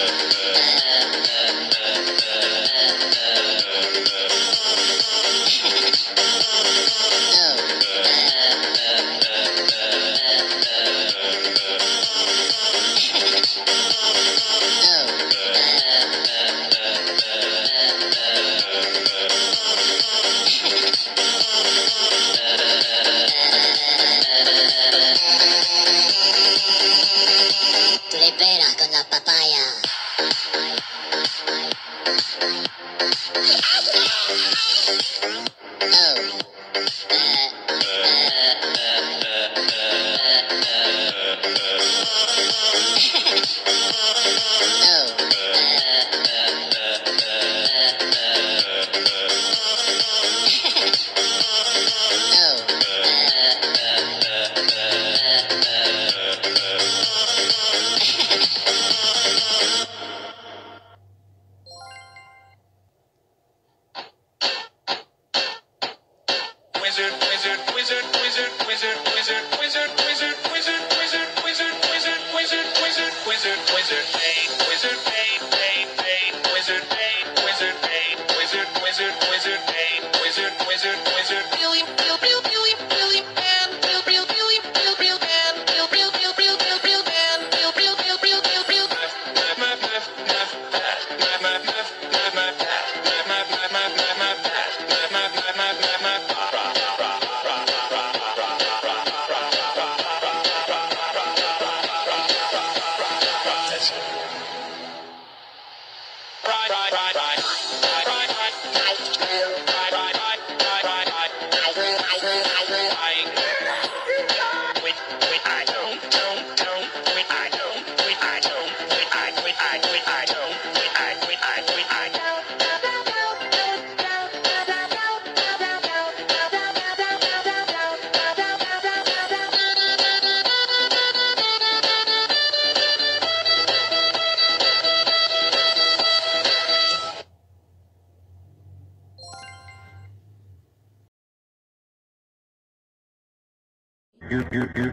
Uh... move you.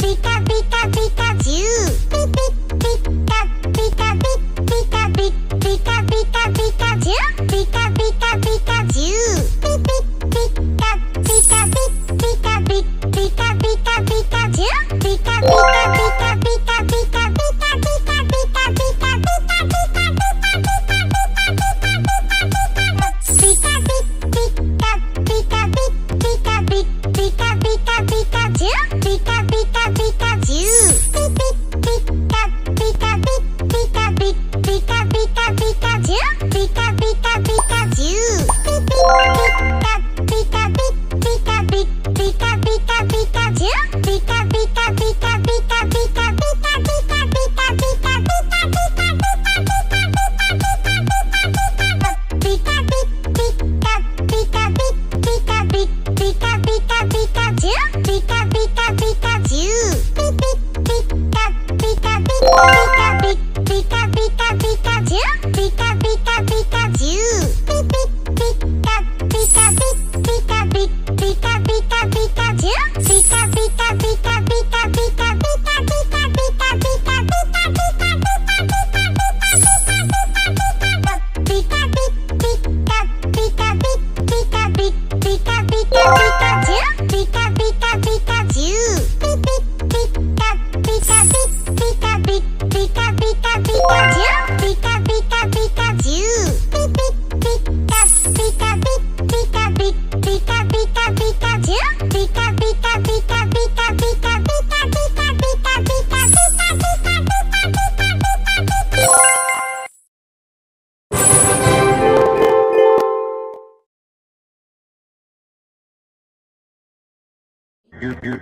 Boop boop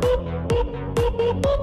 Boop, boop, boop.